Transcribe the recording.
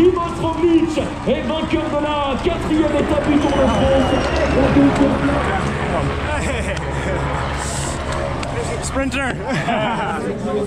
Primoz Roglic est vainqueur de la quatrième étape du Tour de France. Sprinter.